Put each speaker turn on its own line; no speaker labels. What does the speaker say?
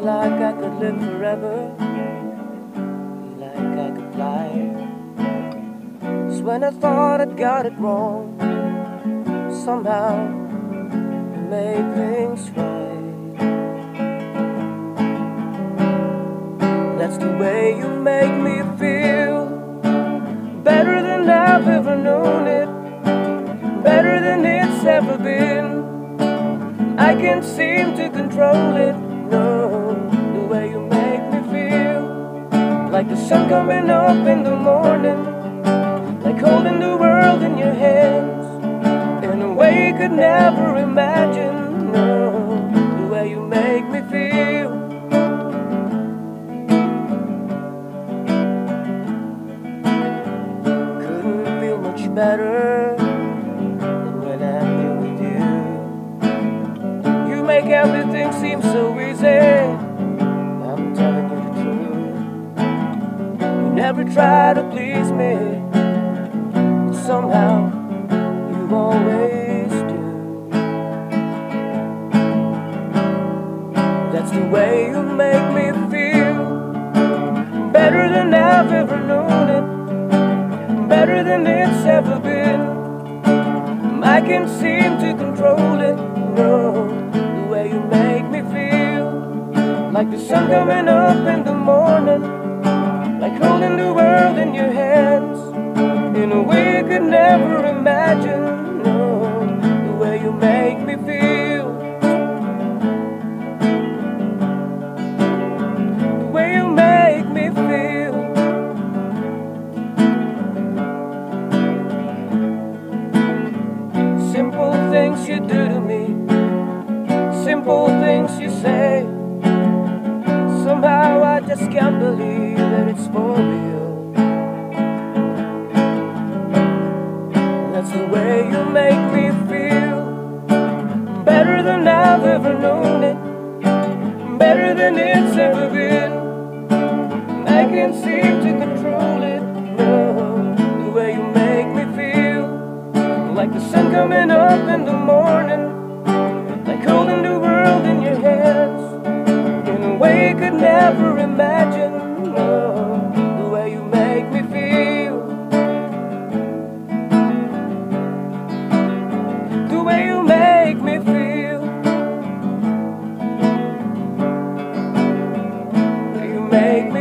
forever, like I could fly. It's when I thought I'd got it wrong, somehow you made things right. That's the way you make me feel, better than I've ever known it, better than it's ever been. I can't seem to control it, no, Like the sun coming up in the morning, like holding the world in your hands. In a way you could never imagine, no, the way you make me feel. Couldn't feel much better than when I'm here with you. You make everything seem so easy. Never try to please me. but Somehow you always do. That's the way you make me feel. Better than I've ever known it. Better than it's ever been. I can't seem to control it. No, the way you make me feel. Like the sun coming up in the morning. Like holding the world in your hands. In a way you could never imagine. No, the way you make me feel. The way you make me feel. Simple things you do to me, simple things you say. Somehow I just can't believe it's for real. That's the way you make me feel. Better than I've ever known it, better than it's ever been. I can't seem to control make me